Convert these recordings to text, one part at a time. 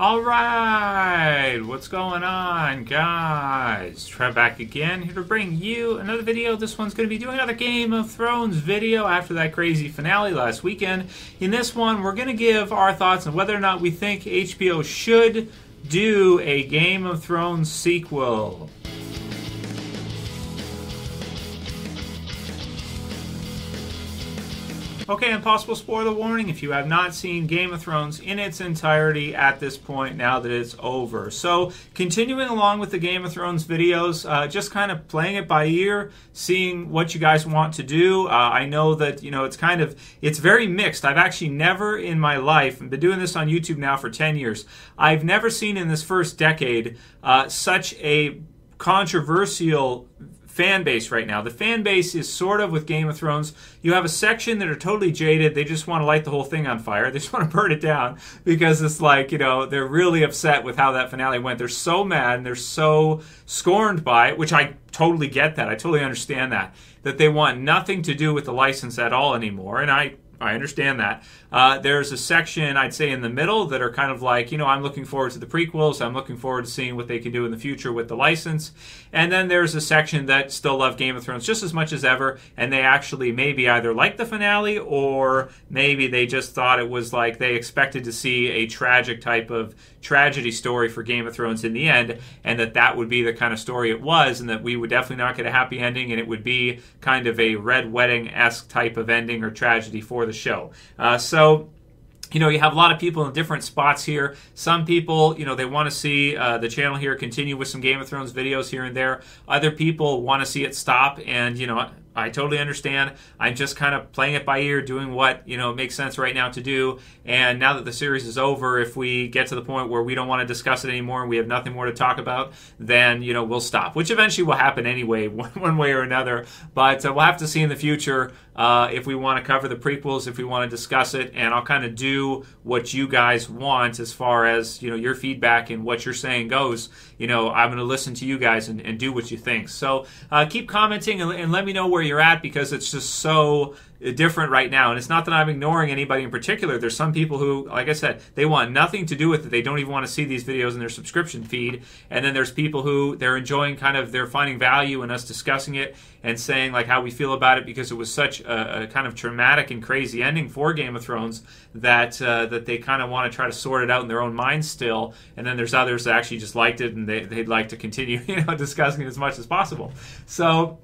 All right, what's going on, guys? Trev back again, here to bring you another video. This one's going to be doing another Game of Thrones video after that crazy finale last weekend. In this one, we're going to give our thoughts on whether or not we think HBO should do a Game of Thrones sequel. Okay, impossible spoiler warning if you have not seen Game of Thrones in its entirety at this point now that it's over. So, continuing along with the Game of Thrones videos, uh, just kind of playing it by ear, seeing what you guys want to do. Uh, I know that, you know, it's kind of, it's very mixed. I've actually never in my life, I've been doing this on YouTube now for 10 years, I've never seen in this first decade uh, such a controversial fan base right now. The fan base is sort of with Game of Thrones. You have a section that are totally jaded. They just want to light the whole thing on fire. They just want to burn it down because it's like, you know, they're really upset with how that finale went. They're so mad and they're so scorned by it, which I totally get that. I totally understand that. That they want nothing to do with the license at all anymore. And I I understand that. Uh, there's a section, I'd say, in the middle that are kind of like, you know, I'm looking forward to the prequels. I'm looking forward to seeing what they can do in the future with the license. And then there's a section that still love Game of Thrones just as much as ever. And they actually maybe either like the finale or maybe they just thought it was like they expected to see a tragic type of tragedy story for Game of Thrones in the end. And that that would be the kind of story it was. And that we would definitely not get a happy ending. And it would be kind of a Red Wedding esque type of ending or tragedy for the show. Uh, so, you know, you have a lot of people in different spots here. Some people, you know, they want to see uh, the channel here continue with some Game of Thrones videos here and there. Other people want to see it stop, and you know, I totally understand. I'm just kind of playing it by ear, doing what you know makes sense right now to do. And now that the series is over, if we get to the point where we don't want to discuss it anymore and we have nothing more to talk about, then you know we'll stop. Which eventually will happen anyway, one, one way or another. But uh, we'll have to see in the future uh, if we want to cover the prequels, if we want to discuss it, and I'll kind of do what you guys want as far as you know your feedback and what you're saying goes. You know, I'm going to listen to you guys and, and do what you think. So uh, keep commenting and, and let me know where you're at because it's just so different right now. And it's not that I'm ignoring anybody in particular. There's some people who, like I said, they want nothing to do with it. They don't even want to see these videos in their subscription feed. And then there's people who they're enjoying kind of, they're finding value in us discussing it and saying like how we feel about it because it was such a, a kind of traumatic and crazy ending for Game of Thrones that uh, that they kind of want to try to sort it out in their own minds still. And then there's others that actually just liked it and they, they'd like to continue, you know, discussing it as much as possible. So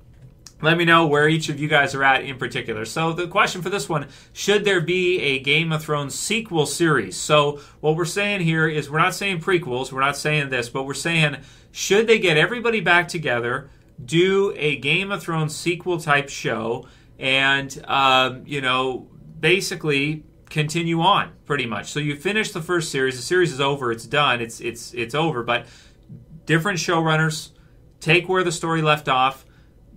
let me know where each of you guys are at in particular. So, the question for this one should there be a Game of Thrones sequel series? So, what we're saying here is we're not saying prequels, we're not saying this, but we're saying should they get everybody back together, do a Game of Thrones sequel type show, and, um, you know, basically continue on pretty much. So, you finish the first series, the series is over, it's done, it's, it's, it's over, but different showrunners take where the story left off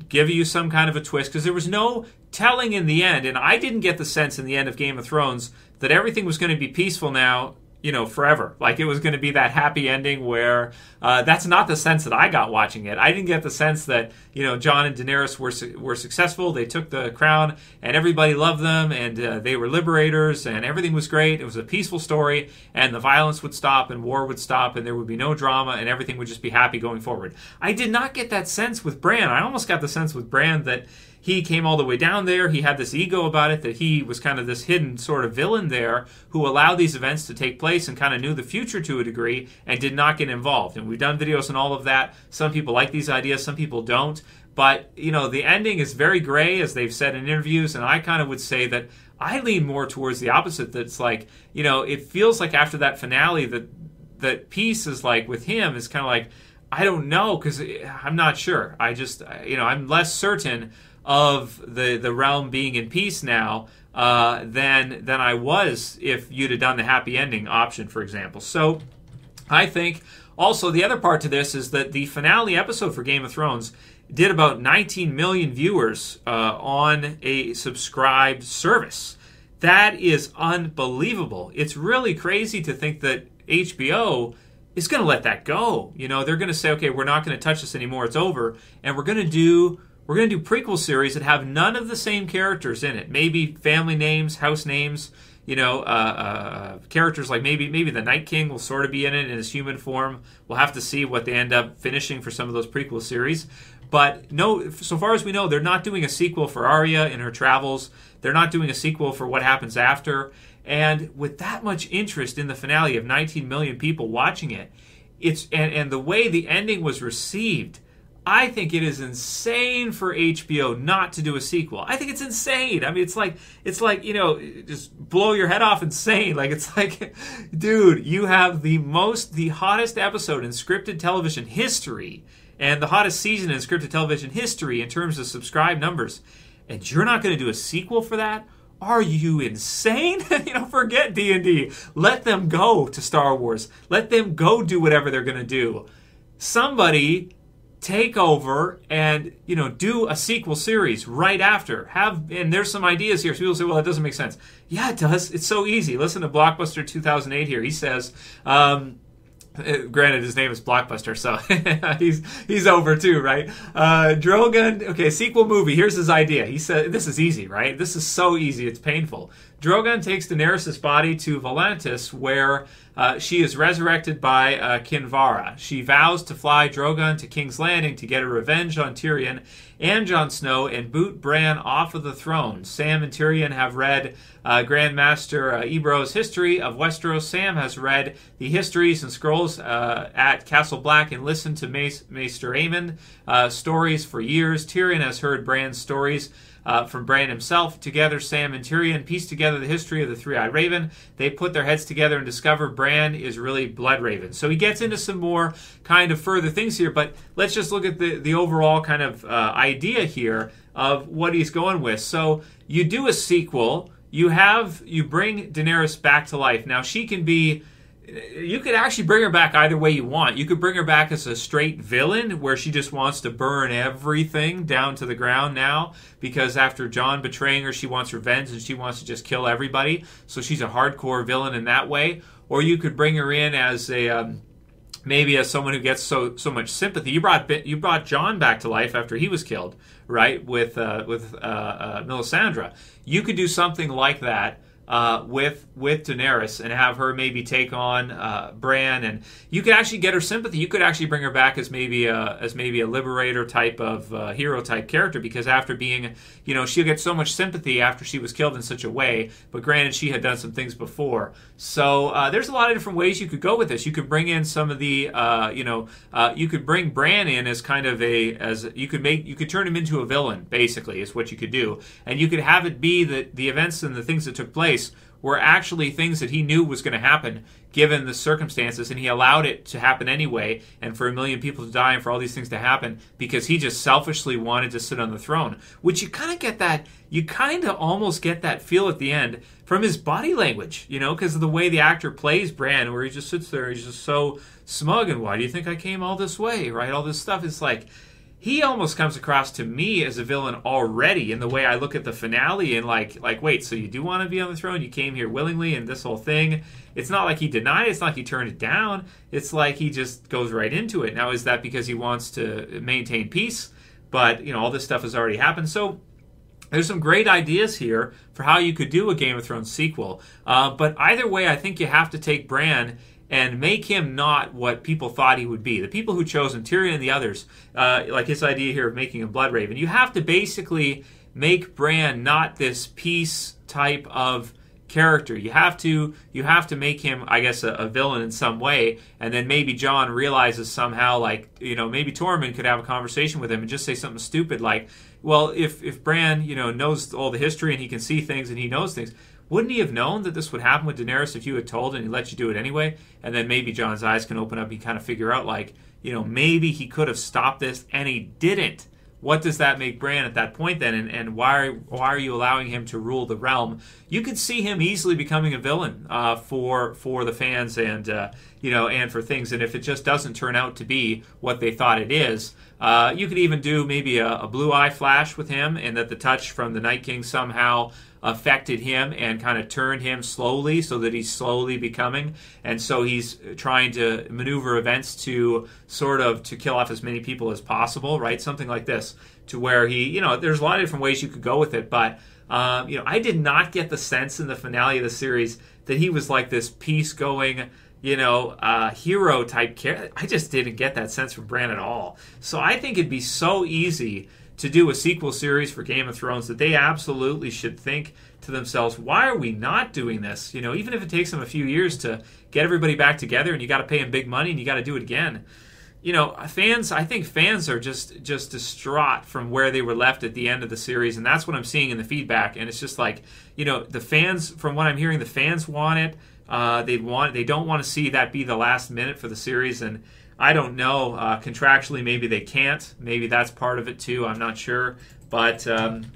give you some kind of a twist because there was no telling in the end, and I didn't get the sense in the end of Game of Thrones that everything was going to be peaceful now you know, forever. Like it was going to be that happy ending where uh, that's not the sense that I got watching it. I didn't get the sense that you know Jon and Daenerys were su- were successful. They took the crown and everybody loved them and uh, they were liberators and everything was great. It was a peaceful story and the violence would stop and war would stop and there would be no drama and everything would just be happy going forward. I did not get that sense with Bran. I almost got the sense with Bran that he came all the way down there. He had this ego about it that he was kind of this hidden sort of villain there who allowed these events to take place and kind of knew the future to a degree and did not get involved. And we've done videos on all of that. Some people like these ideas, some people don't. But, you know, the ending is very gray, as they've said in interviews. And I kind of would say that I lean more towards the opposite. That's like, you know, it feels like after that finale that that peace is like with him is kind of like, I don't know because eh, I'm not sure. I just, you know, I'm less certain of the the realm being in peace now uh, than than I was if you'd have done the happy ending option, for example. So I think also the other part to this is that the finale episode for Game of Thrones did about 19 million viewers uh, on a subscribed service. That is unbelievable. It's really crazy to think that HBO is going to let that go. You know, they're going to say, okay, we're not going to touch this anymore. It's over. And we're going to do we're going to do prequel series that have none of the same characters in it. Maybe family names, house names, you know, uh, uh, characters like maybe maybe the Night King will sort of be in it in his human form. We'll have to see what they end up finishing for some of those prequel series. But no, so far as we know, they're not doing a sequel for Arya in her travels. They're not doing a sequel for what happens after. And with that much interest in the finale of 19 million people watching it, it's and, and the way the ending was received, I think it is insane for HBO not to do a sequel. I think it's insane. I mean, it's like it's like you know, just blow your head off insane. Like it's like, dude, you have the most, the hottest episode in scripted television history, and the hottest season in scripted television history in terms of subscribe numbers, and you're not going to do a sequel for that. Are you insane? you know, forget D&D. Let them go to Star Wars. Let them go do whatever they're going to do. Somebody take over and you know do a sequel series right after. Have and there's some ideas here. So people say well that doesn't make sense. Yeah it does. It's so easy. Listen to blockbuster 2008 here. He says um, granted, his name is Blockbuster, so he's he's over too, right? Uh, Drogon. Okay, sequel movie. Here's his idea. He said, "This is easy, right? This is so easy. It's painful." Drogon takes Daenerys' body to Volantis, where uh, she is resurrected by uh, Kinvara. She vows to fly Drogon to King's Landing to get a revenge on Tyrion and Jon Snow and boot Bran off of the throne. Sam and Tyrion have read uh, Grand Maester uh, Ebrose history of Westeros. Sam has read the histories and scrolls uh, at Castle Black and listened to Maester Aemon uh, stories for years. Tyrion has heard Bran's stories uh, from Bran himself. Together, Sam and Tyrion piece together the history of the Three Eyed Raven. They put their heads together and discover Bran is really Blood Raven. So he gets into some more kind of further things here, but let's just look at the, the overall kind of uh, idea here of what he's going with. So you do a sequel, you have, you bring Daenerys back to life. Now she can be you could actually bring her back either way you want. You could bring her back as a straight villain where she just wants to burn everything down to the ground now because after Jon betraying her, she wants revenge and she wants to just kill everybody. So she's a hardcore villain in that way. Or you could bring her in as a um, maybe as someone who gets so so much sympathy. You brought you brought Jon back to life after he was killed, right? With uh, with uh, uh, Melisandre. You could do something like that uh, with with Daenerys and have her maybe take on uh, Bran, and you could actually get her sympathy. You could actually bring her back as maybe a, as maybe a liberator type of uh, hero type character because after being, you know, she'll get so much sympathy after she was killed in such a way. But granted, she had done some things before, so uh, there's a lot of different ways you could go with this. You could bring in some of the, uh, you know, uh, you could bring Bran in as kind of a as you could make you could turn him into a villain basically is what you could do, and you could have it be that the events and the things that took place were actually things that he knew was going to happen given the circumstances, and he allowed it to happen anyway, and for a million people to die and for all these things to happen because he just selfishly wanted to sit on the throne. Which you kind of get that, you kind of almost get that feel at the end from his body language, you know, because of the way the actor plays Bran, where he just sits there, he's just so smug, and why do you think I came all this way, right? All this stuff is like he almost comes across to me as a villain already in the way I look at the finale and like like wait so you do want to be on the throne? You came here willingly and this whole thing. It's not like he denied it it's not like he turned it down. It's like he just goes right into it. Now is that because he wants to maintain peace? But you know all this stuff has already happened. So there's some great ideas here for how you could do a Game of Thrones sequel. Uh, but either way, I think you have to take Bran and make him not what people thought he would be. The people who chose him, Tyrion and the others, uh, like his idea here of making him Blood Raven, you have to basically make Bran not this peace type of character. You have to you have to make him, I guess, a, a, villain in some way, and then maybe Jon realizes somehow, like you know, maybe Tormund could have a conversation with him and just say something stupid like, "Well, if if Bran, you know, knows all the history and he can see things and he knows things." Wouldn't he have known that this would happen with Daenerys if you had told and he let you do it anyway? And then maybe Jon's eyes can open up and kind of figure out, like, you know, maybe he could have stopped this and he didn't. What does that make Bran at that point then? And, and why, why are you allowing him to rule the realm? You could see him easily becoming a villain uh, for for the fans and uh, you know and for things. And if it just doesn't turn out to be what they thought it is, uh, you could even do maybe a, a blue eye flash with him, and that the touch from the Night King somehow affected him and kind of turned him slowly so that he's slowly becoming. And so he's trying to maneuver events to sort of to kill off as many people as possible right? Something like this to where he you know there's a lot of different ways you could go with it but Um, you know, I did not get the sense in the finale of the series that he was like this peace going, you know, uh, hero type character. I just didn't get that sense from Bran at all. So I think it'd be so easy to do a sequel series for Game of Thrones that they absolutely should think to themselves, why are we not doing this? You know, even if it takes them a few years to get everybody back together and you got to pay them big money and you got to do it again you know, fans. I think fans are just just distraught from where they were left at the end of the series, and that's what I'm seeing in the feedback. And it's just like, you know, the fans. From what I'm hearing, the fans want it. Uh, they want. They don't want to see that be the last minute for the series, and I don't know. Uh, contractually, maybe they can't. Maybe that's part of it too. I'm not sure, but um,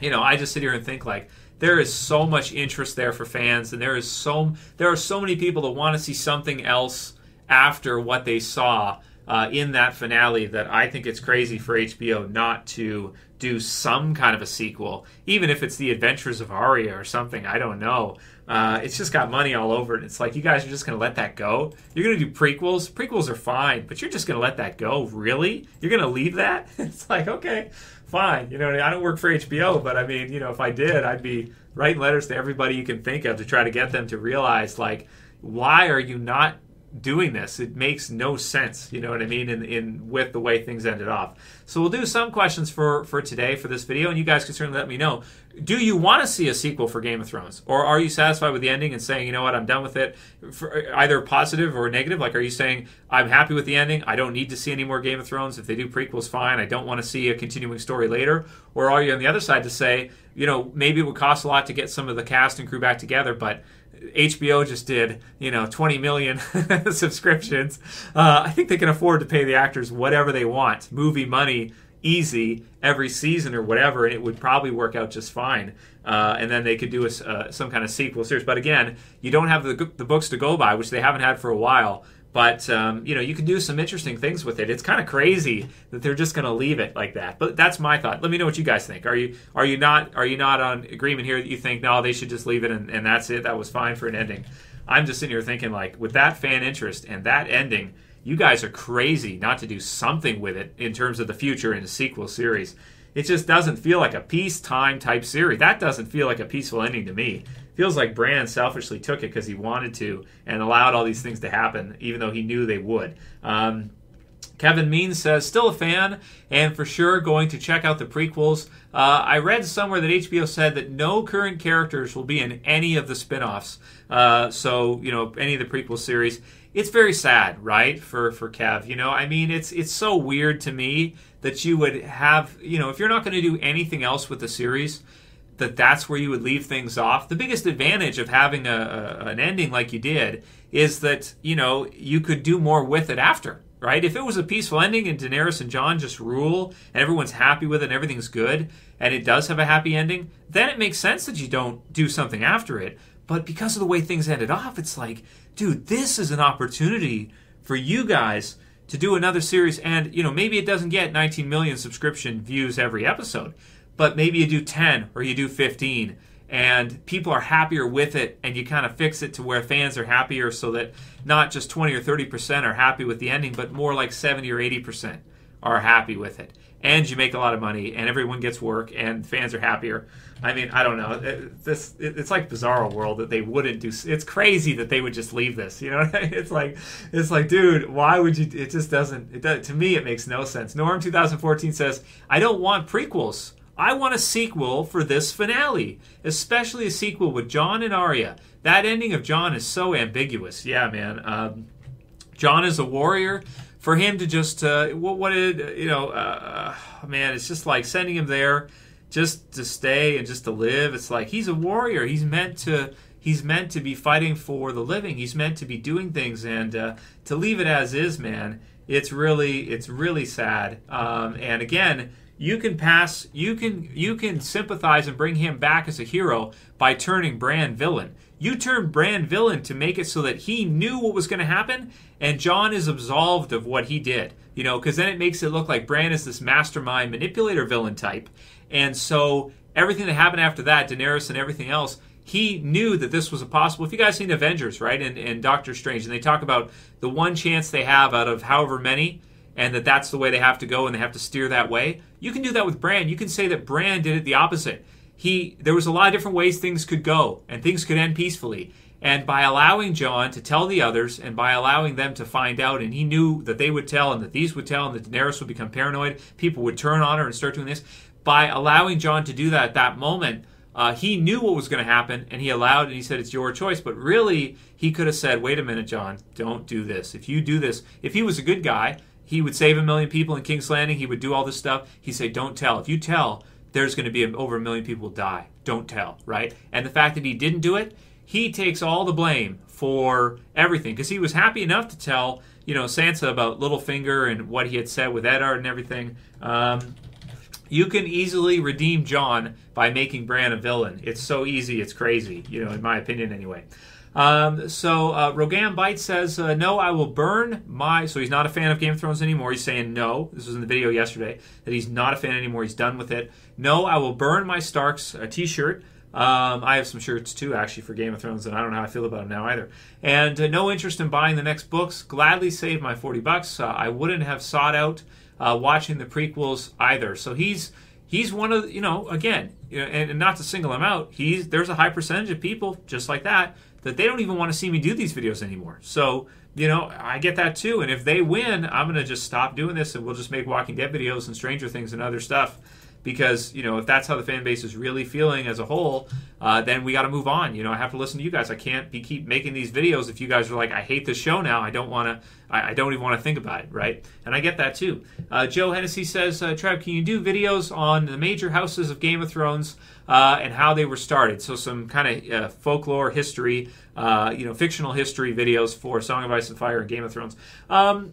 you know, I just sit here and think like there is so much interest there for fans, and there is so there are so many people that want to see something else after what they saw uh, in that finale that I think it's crazy for HBO not to do some kind of a sequel, even if it's The Adventures of Arya or something. I don't know. Uh, it's just got money all over it. It's like you guys are just going to let that go. You're going to do prequels. Prequels are fine, but you're just going to let that go. Really? You're going to leave that? it's like okay, fine. You know, I don't work for HBO, but I mean, you know, if I did, I'd be writing letters to everybody you can think of to try to get them to realize like why are you not doing this. It makes no sense, you know what I mean, in, in with the way things ended off. So we'll do some questions for for today for this video, and you guys can certainly let me know. Do you want to see a sequel for Game of Thrones, or are you satisfied with the ending and saying, you know what, I'm done with it, for either positive or negative? Like, are you saying I'm happy with the ending? I don't need to see any more Game of Thrones. If they do prequels, fine. I don't want to see a continuing story later. Or are you on the other side to say, you know, maybe it would cost a lot to get some of the cast and crew back together, but HBO just did, you know, 20 million subscriptions. Uh, I think they can afford to pay the actors whatever they want, movie money, easy every season or whatever, and it would probably work out just fine. Uh, and then they could do a, uh, some kind of sequel series. But again, you don't have the, the books to go by, which they haven't had for a while. But um, you know, you can do some interesting things with it. It's kind of crazy that they're just going to leave it like that. But that's my thought. Let me know what you guys think. Are you are you not are you not on agreement here that you think no, they should just leave it and, and that's it? That was fine for an ending. I'm just sitting here thinking like with that fan interest and that ending, you guys are crazy not to do something with it in terms of the future in a sequel series. It just doesn't feel like a peacetime type series. That doesn't feel like a peaceful ending to me feels like Bran selfishly took it because he wanted to and allowed all these things to happen, even though he knew they would. Um, Kevin Means says, still a fan, and for sure going to check out the prequels. Uh, I read somewhere that HBO said that no current characters will be in any of the spin offs. Uh, so, you know, any of the prequel series. It's very sad, right, for, for Kev. You know, I mean, it's it's so weird to me that you would have, you know, if you're not going to do anything else with the series, that that's where you would leave things off. The biggest advantage of having a, a, an ending like you did is that you know you could do more with it after, right? If it was a peaceful ending and Daenerys and Jon just rule and everyone's happy with it and everything's good and it does have a happy ending, then it makes sense that you don't do something after it. But because of the way things ended off, it's like, dude, this is an opportunity for you guys to do another series and you know maybe it doesn't get 19 million subscription views every episode but maybe you do 10 or you do 15 and people are happier with it and you kind of fix it to where fans are happier so that not just 20 or 30% are happy with the ending but more like 70 or 80% are happy with it and you make a lot of money and everyone gets work and fans are happier i mean i don't know this it's like bizarro world that they wouldn't do it's crazy that they would just leave this you know it's like it's like dude why would you it just doesn't it does, to me it makes no sense norm 2014 says i don't want prequels I want a sequel for this finale, especially a sequel with Jon and Arya. That ending of Jon is so ambiguous. Yeah, man. Um, Jon is a warrior. For him to just, uh, what, what did, you know, uh, man, it's just like sending him there just to stay and just to live. It's like he's a warrior. He's meant to he's meant to be fighting for the living. He's meant to be doing things, and uh, to leave it as is, man, it's really it's really sad. Um, and again, you can pass you can you can sympathize and bring him back as a hero by turning Bran villain. You turn Bran villain to make it so that he knew what was going to happen and Jon is absolved of what he did. You know, because then it makes it look like Bran is this mastermind manipulator villain type. And so everything that happened after that, Daenerys and everything else, he knew that this was a possible. If you guys seen Avengers, right, and, and Doctor Strange, and they talk about the one chance they have out of however many, and that that's the way they have to go and they have to steer that way. You can do that with Bran. You can say that Bran did it the opposite. He there was a lot of different ways things could go and things could end peacefully. And by allowing Jon to tell the others, and by allowing them to find out, and he knew that they would tell, and that these would tell, and that Daenerys would become paranoid, people would turn on her and start doing this. By allowing Jon to do that at that moment, uh, he knew what was going to happen, and he allowed, and he said, "It's your choice." But really, he could have said, "Wait a minute, Jon, don't do this. If you do this, if he was a good guy, he would save a million people in King's Landing. He would do all this stuff. He'd say, "Don't tell. If you tell, there's going to be over a million people die. Don't tell." Right? And the fact that he didn't do it, he takes all the blame for everything because he was happy enough to tell, you know, Sansa about Littlefinger and what he had said with Eddard and everything. Um, you can easily redeem Jon by making Bran a villain. It's so easy, it's crazy, you know, in my opinion anyway. Um, so uh, Rogam Bite says, uh, "No, I will burn my." So he's not a fan of Game of Thrones anymore. He's saying no. This was in the video yesterday that he's not a fan anymore. He's done with it. No, I will burn my Starks uh, T-shirt. Um, I have some shirts too, actually, for Game of Thrones, and I don't know how I feel about them now either. And uh, no interest in buying the next books. Gladly save my forty bucks. Uh, I wouldn't have sought out uh, watching the prequels either. So he's he's one of you know again, and, and not to single him out, he's there's a high percentage of people just like that that they don't even want to see me do these videos anymore. So you know I get that too, and if they win, I'm gonna just stop doing this and we'll just make Walking Dead videos and Stranger Things and other stuff because you know if that's how the fan base is really feeling as a whole, uh, then we got to move on. You know, I have to listen to you guys. I can't be keep making these videos if you guys are like, I hate this show now. I don't want to. I, I, don't even want to think about it, right? And I get that too. Uh, Joe Hennessy says, uh, Trev, can you do videos on the major houses of Game of Thrones uh, and how they were started? So some kind of uh, folklore history, uh, you know, fictional history videos for Song of Ice and Fire and Game of Thrones. Um,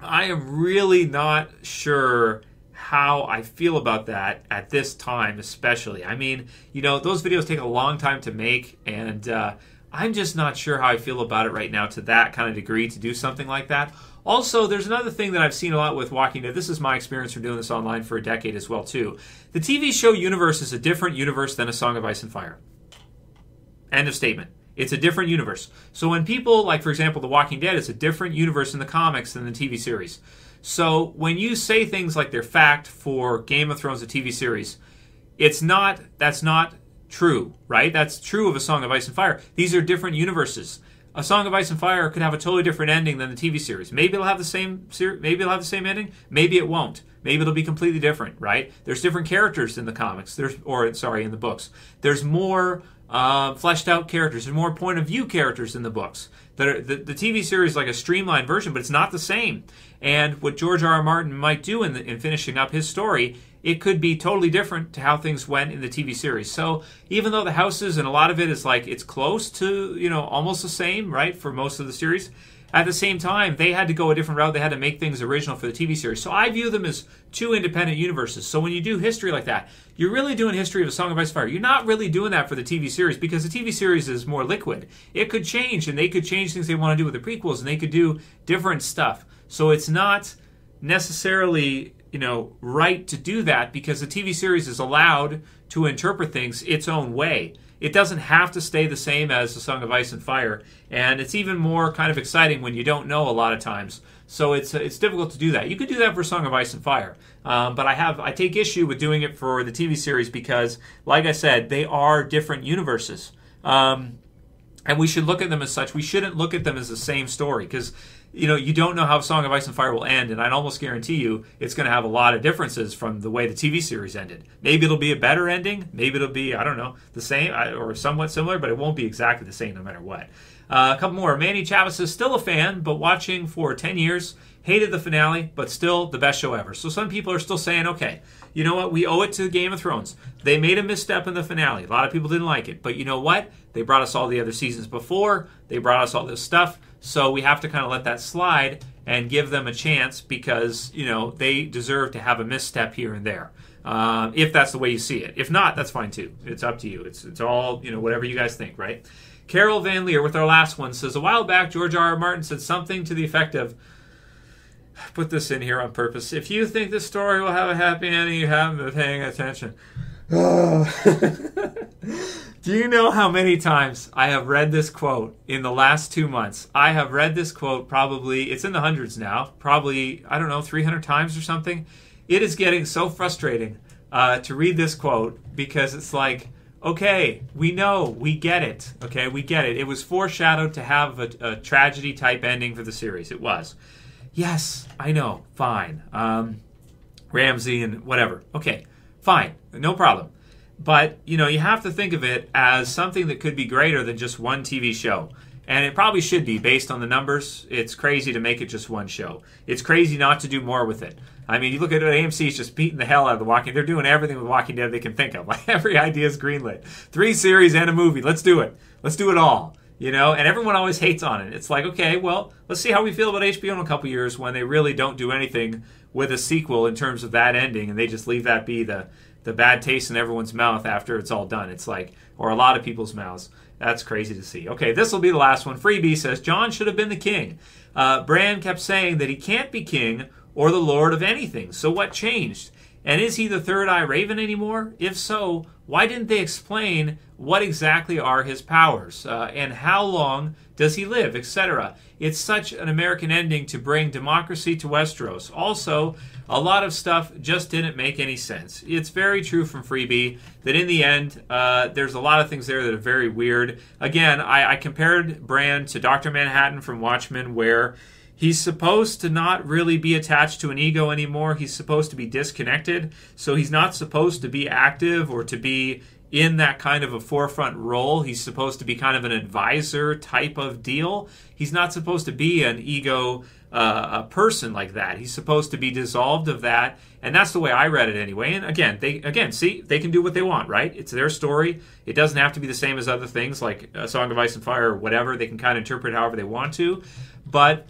I am really not sure how I feel about that at this time, especially. I mean, you know, those videos take a long time to make, and uh, I'm just not sure how I feel about it right now to that kind of degree to do something like that. Also, there's another thing that I've seen a lot with Walking Dead. This is my experience from doing this online for a decade as well, too. The TV show universe is a different universe than A Song of Ice and Fire. End of statement. It's a different universe. So when people, like for example, The Walking Dead is a different universe in the comics than the TV series. So when you say things like they're fact for Game of Thrones, the TV series, it's not. That's not true, right? That's true of A Song of Ice and Fire. These are different universes. A Song of Ice and Fire could have a totally different ending than the TV series. Maybe it'll have the same. Maybe it'll have the same ending. Maybe it won't. Maybe it'll be completely different, right? There's different characters in the comics. There's, or sorry, in the books. There's more uh, fleshed out characters. There's more point of view characters in the books. The, the, the, TV series is like a streamlined version, but it's not the same. And what George R. R. Martin might do in, the, in finishing up his story, it could be totally different to how things went in the TV series. So even though the houses and a lot of it is like it's close to you know almost the same, right, for most of the series, at the same time, they had to go a different route. They had to make things original for the TV series. So I view them as two independent universes. So when you do history like that, you're really doing history of a Song of Ice Fire. You're not really doing that for the TV series because the TV series is more liquid. It could change, and they could change things they want to do with the prequels, and they could do different stuff. So it's not necessarily you know right to do that because the TV series is allowed to interpret things its own way. It doesn't have to stay the same as the Song of Ice and Fire, and it's even more kind of exciting when you don't know a lot of times. So it's it's difficult to do that. You could do that for Song of Ice and Fire, um, but I have I take issue with doing it for the TV series because, like I said, they are different universes. Um, and we should look at them as such. We shouldn't look at them as the same story because you know, you don't know how Song of Ice and Fire will end, and I'd almost guarantee you it's going to have a lot of differences from the way the TV series ended. Maybe it'll be a better ending. Maybe it'll be, I don't know, the same or somewhat similar, but it won't be exactly the same no matter what. Uh, a couple more. Manny Chavez is still a fan, but watching for 10 years. Hated the finale, but still the best show ever. So some people are still saying, okay, you know what? We owe it to Game of Thrones. They made a misstep in the finale. A lot of people didn't like it. But you know what? They brought us all the other seasons before. They brought us all this stuff. So we have to kind of let that slide and give them a chance because, you know, they deserve to have a misstep here and there. Uh, if that's the way you see it. If not, that's fine too. It's up to you. It's, it's all, you know, whatever you guys think, right? Carol Van Leer with our last one says, A while back, George R. R. Martin said something to the effect of, put this in here on purpose. If you think the story will have a happy ending, you haven't been paying attention. Do you know how many times I have read this quote in the last two months? I have read this quote probably, it's in the hundreds now, probably, I don't know, 300 times or something. It is getting so frustrating. uh, to read this quote because it's like, okay, we know, we get it. Okay, we get it. It was foreshadowed to have a, a tragedy type ending for the series. It was. Yes, I know. Fine. Um, Ramsay and whatever. Okay, fine. No problem. But, you know, you have to think of it as something that could be greater than just one TV show. And it probably should be based on the numbers. It's crazy to make it just one show. It's crazy not to do more with it. I mean, you look at it, AMC's just beating the hell out of the Walking. They're doing everything with Walking Dead they can think of. Like every idea is greenlit. Three series and a movie. Let's do it. Let's do it all. You know, and everyone always hates on it. It's like, okay, well, let's see how we feel about HBO in a couple years when they really don't do anything with a sequel in terms of that ending, and they just leave that be the the bad taste in everyone's mouth after it's all done. It's like, or a lot of people's mouths. That's crazy to see. Okay, this will be the last one. Freebie says Jon should have been the king. Uh, Bran kept saying that he can't be king or the lord of anything. So what changed? And is he the third eye raven anymore? If so, why didn't they explain what exactly are his powers uh, and how long does he live, etc.? It's such an American ending to bring democracy to Westeros. Also, a lot of stuff just didn't make any sense. It's very true from Freebie that in the end, uh, there's a lot of things there that are very weird. Again, I, I compared Bran to Dr. Manhattan from Watchmen, where He's supposed to not really be attached to an ego anymore. He's supposed to be disconnected. So he's not supposed to be active or to be in that kind of a forefront role. He's supposed to be kind of an advisor type of deal. He's not supposed to be an ego uh, a person like that. He's supposed to be dissolved of that, and that's the way I read it anyway. And again, they again see they can do what they want, right? It's their story. It doesn't have to be the same as other things like a Song of Ice and Fire or whatever. They can kind of interpret however they want to, but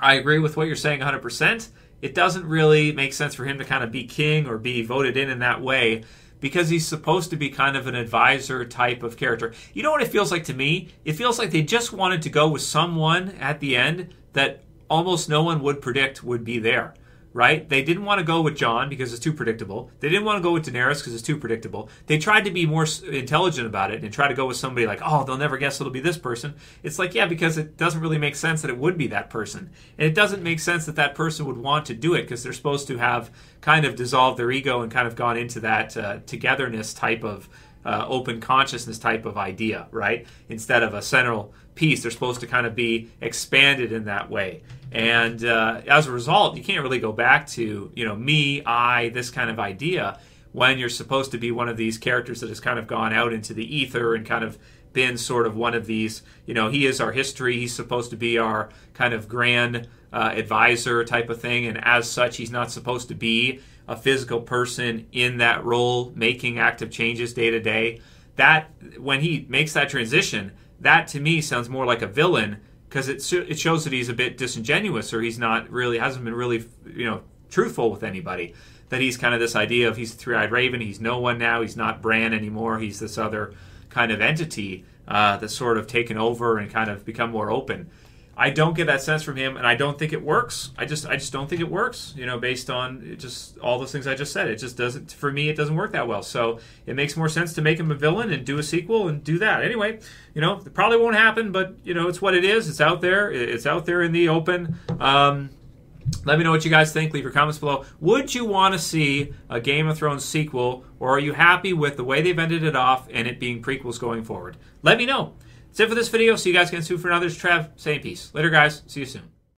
I agree with what you're saying 100%. It doesn't really make sense for him to kind of be king or be voted in in that way because he's supposed to be kind of an advisor type of character. You know what it feels like to me? It feels like they just wanted to go with someone at the end that almost no one would predict would be there right? They didn't want to go with Jon because it's too predictable. They didn't want to go with Daenerys because it's too predictable. They tried to be more intelligent about it and try to go with somebody like, oh, they'll never guess it'll be this person. It's like, yeah, because it doesn't really make sense that it would be that person. And it doesn't make sense that that person would want to do it because they're supposed to have kind of dissolved their ego and kind of gone into that uh, togetherness type of uh, open consciousness type of idea, right? Instead of a central piece, they're supposed to kind of be expanded in that way. And uh, as a result, you can't really go back to, you know, me, I, this kind of idea when you're supposed to be one of these characters that has kind of gone out into the ether and kind of been sort of one of these, you know, he is our history. He's supposed to be our kind of grand uh, advisor type of thing. And as such, he's not supposed to be a physical person in that role, making active changes day to day. That, when he makes that transition, that to me sounds more like a villain because it it shows that he's a bit disingenuous or he's not really hasn't been really you know truthful with anybody. That he's kind of this idea of he's a three-eyed raven. He's no one now. He's not Bran anymore. He's this other kind of entity uh, that's sort of taken over and kind of become more open. I don't get that sense from him, and I don't think it works. I just, I just don't think it works. You know, based on just all those things I just said, it just doesn't. For me, it doesn't work that well. So it makes more sense to make him a villain and do a sequel and do that. Anyway, you know, it probably won't happen, but you know, it's what it is. It's out there. It's out there in the open. Um, let me know what you guys think. Leave your comments below. Would you want to see a Game of Thrones sequel, or are you happy with the way they've ended it off and it being prequels going forward? Let me know. That's it for this video. See you guys again soon for another. Trev, saying peace. Later, guys. See you soon.